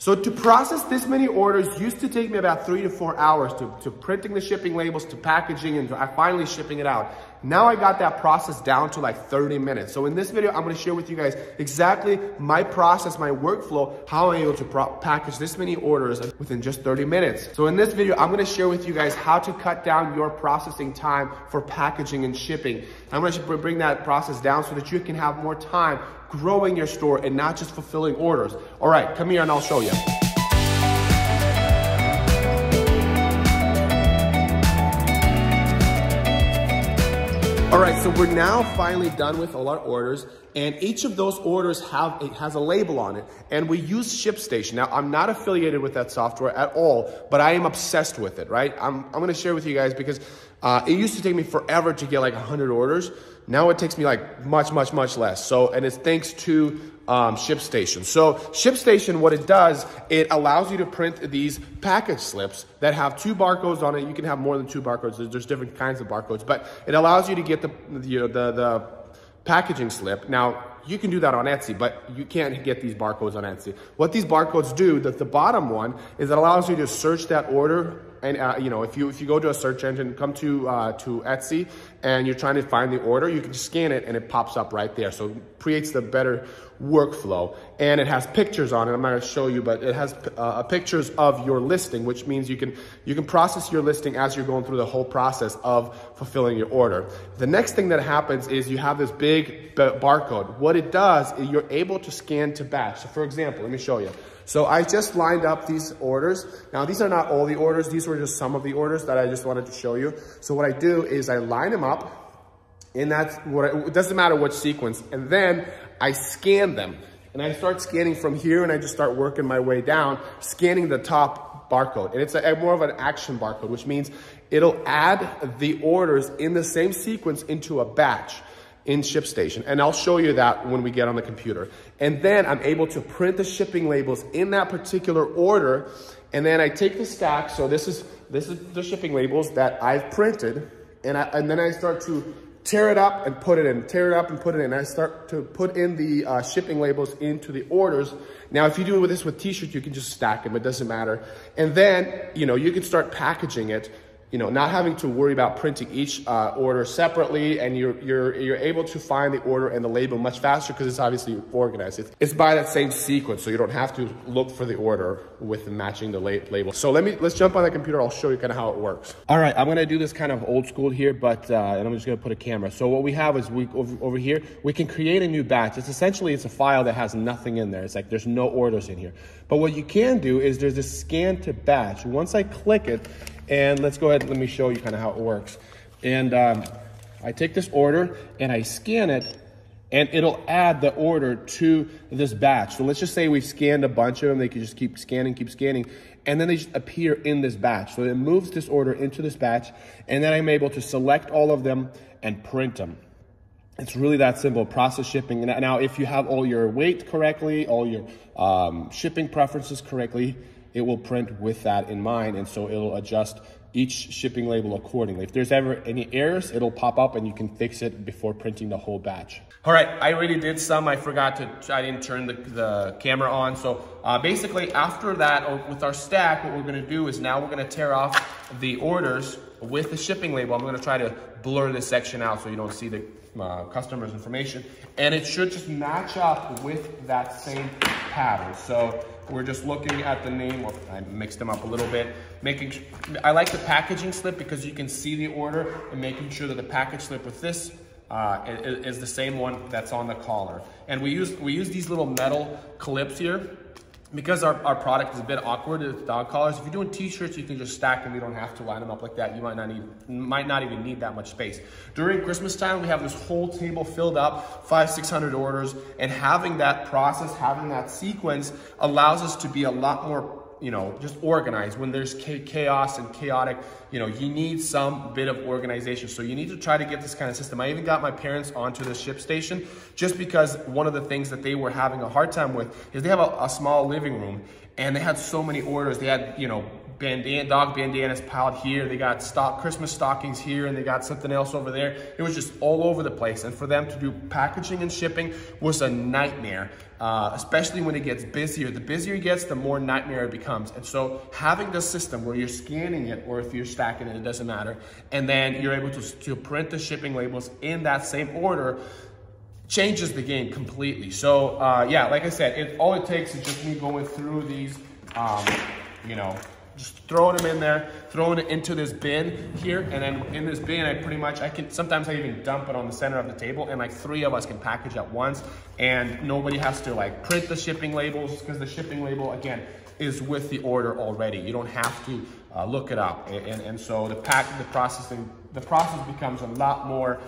So to process this many orders used to take me about three to four hours to, to printing the shipping labels, to packaging, and to finally shipping it out. Now I got that process down to like 30 minutes. So in this video, I'm gonna share with you guys exactly my process, my workflow, how I'm able to package this many orders within just 30 minutes. So in this video, I'm gonna share with you guys how to cut down your processing time for packaging and shipping. I'm gonna bring that process down so that you can have more time growing your store and not just fulfilling orders. All right, come here and I'll show you. All right, so we're now finally done with all our orders, and each of those orders have it has a label on it, and we use ShipStation. Now, I'm not affiliated with that software at all, but I am obsessed with it, right? I'm, I'm gonna share with you guys because uh, it used to take me forever to get like 100 orders. Now it takes me like much, much, much less. So, and it's thanks to um, ShipStation. So ShipStation, what it does, it allows you to print these package slips that have two barcodes on it. You can have more than two barcodes. There's, there's different kinds of barcodes, but it allows you to get the, you know, the, the packaging slip. Now, you can do that on Etsy, but you can't get these barcodes on Etsy. What these barcodes do, that the bottom one, is it allows you to search that order and uh, you know if you if you go to a search engine come to uh, to Etsy and you're trying to find the order you can scan it and it pops up right there. So it creates the better workflow. And it has pictures on it. I'm not going to show you but it has uh, pictures of your listing which means you can you can process your listing as you're going through the whole process of fulfilling your order. The next thing that happens is you have this big barcode. What it does is you're able to scan to batch. So for example let me show you so I just lined up these orders. Now these are not all the orders. These were just some of the orders that I just wanted to show you. So what I do is I line them up and that's what, I, it doesn't matter which sequence. And then I scan them and I start scanning from here and I just start working my way down, scanning the top barcode. And it's a, more of an action barcode, which means it'll add the orders in the same sequence into a batch in ShipStation. And I'll show you that when we get on the computer. And then I'm able to print the shipping labels in that particular order. And then I take the stack. So this is, this is the shipping labels that I've printed. And, I, and then I start to tear it up and put it in, tear it up and put it in. And I start to put in the uh, shipping labels into the orders. Now, if you do this with t-shirts, you can just stack them. It doesn't matter. And then, you know, you can start packaging it you know, not having to worry about printing each uh, order separately and you're, you're, you're able to find the order and the label much faster because it's obviously organized. It's, it's, by that same sequence, so you don't have to look for the order with matching the label. So let me, let's jump on the computer. I'll show you kind of how it works. All right, I'm gonna do this kind of old school here, but, uh, and I'm just gonna put a camera. So what we have is we, over, over here, we can create a new batch. It's essentially, it's a file that has nothing in there. It's like there's no orders in here. But what you can do is there's this scan to batch. Once I click it, and let's go ahead and let me show you kind of how it works. And um, I take this order and I scan it and it'll add the order to this batch. So let's just say we've scanned a bunch of them. They can just keep scanning, keep scanning, and then they just appear in this batch. So it moves this order into this batch, and then I'm able to select all of them and print them. It's really that simple, process shipping. Now, if you have all your weight correctly, all your um, shipping preferences correctly, it will print with that in mind. And so it'll adjust each shipping label accordingly. If there's ever any errors, it'll pop up and you can fix it before printing the whole batch. All right, I already did some. I forgot to, I didn't turn the, the camera on. So uh, basically after that, with our stack, what we're gonna do is now we're gonna tear off the orders with the shipping label. I'm gonna try to blur this section out so you don't see the uh, customer's information. And it should just match up with that same pattern. So we're just looking at the name. Well, I mixed them up a little bit. Making, I like the packaging slip because you can see the order and making sure that the package slip with this uh, is, is the same one that's on the collar. And we use, we use these little metal clips here because our, our product is a bit awkward with dog collars, if you're doing t-shirts, you can just stack them. You don't have to line them up like that. You might not need, might not even need that much space. During Christmas time, we have this whole table filled up, five, 600 orders, and having that process, having that sequence allows us to be a lot more you know, just organized. When there's chaos and chaotic, you know, you need some bit of organization. So you need to try to get this kind of system. I even got my parents onto the ShipStation just because one of the things that they were having a hard time with is they have a, a small living room and they had so many orders. They had, you know, bandana, dog bandanas piled here. They got stock Christmas stockings here and they got something else over there. It was just all over the place. And for them to do packaging and shipping was a nightmare, uh, especially when it gets busier. The busier it gets, the more nightmare it becomes. And so having the system where you're scanning it or if you're stacking it, it doesn't matter. And then you're able to, to print the shipping labels in that same order changes the game completely. So uh, yeah, like I said, it, all it takes is just me going through these, um, you know, just throwing them in there, throwing it into this bin here, and then in this bin, I pretty much, I can, sometimes I even dump it on the center of the table, and like three of us can package at once, and nobody has to like print the shipping labels, because the shipping label, again, is with the order already. You don't have to uh, look it up, and, and, and so the pack, the processing, the process becomes a lot more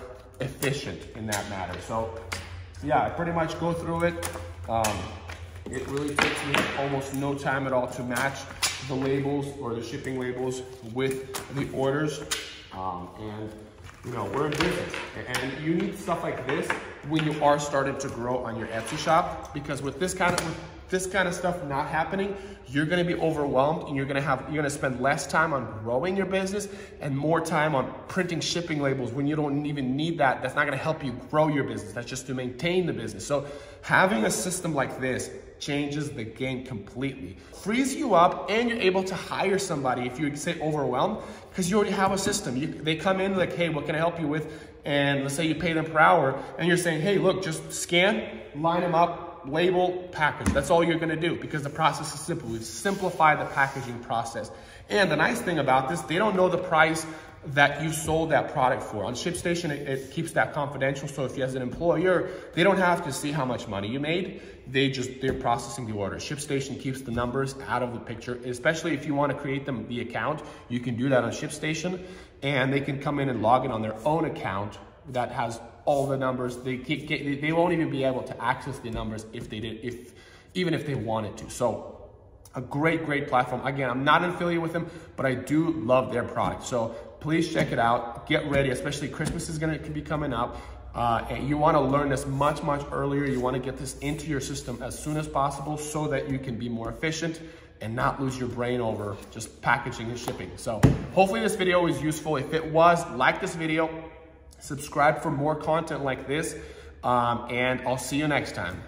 efficient in that matter. So yeah, I pretty much go through it. Um, it really takes me almost no time at all to match the labels or the shipping labels with the orders. Um, and you know, we're in business. And you need stuff like this when you are starting to grow on your Etsy shop because with this kind of with this kind of stuff not happening, you're gonna be overwhelmed and you're gonna have you're gonna spend less time on growing your business and more time on printing shipping labels when you don't even need that. That's not gonna help you grow your business. That's just to maintain the business. So having a system like this changes the game completely. Frees you up and you're able to hire somebody if you say overwhelmed because you already have a system. You, they come in like, hey, what can I help you with? And let's say you pay them per hour and you're saying, hey, look, just scan, line them up, label, package. That's all you're gonna do because the process is simple. We've simplified the packaging process. And the nice thing about this, they don't know the price that you sold that product for. On ShipStation, it, it, keeps that confidential. So if you as an employer, they don't have to see how much money you made. They just, they're processing the order. ShipStation keeps the numbers out of the picture, especially if you want to create them the account, you can do that on ShipStation and they can come in and log in on their own account that has all the numbers. They, they won't even be able to access the numbers if they did, if, even if they wanted to. So a great, great platform. Again, I'm not an affiliate with them, but I do love their product. So please check it out. Get ready, especially Christmas is gonna be coming up. Uh, and you wanna learn this much, much earlier. You wanna get this into your system as soon as possible so that you can be more efficient and not lose your brain over just packaging and shipping. So hopefully this video was useful. If it was, like this video, subscribe for more content like this, um, and I'll see you next time.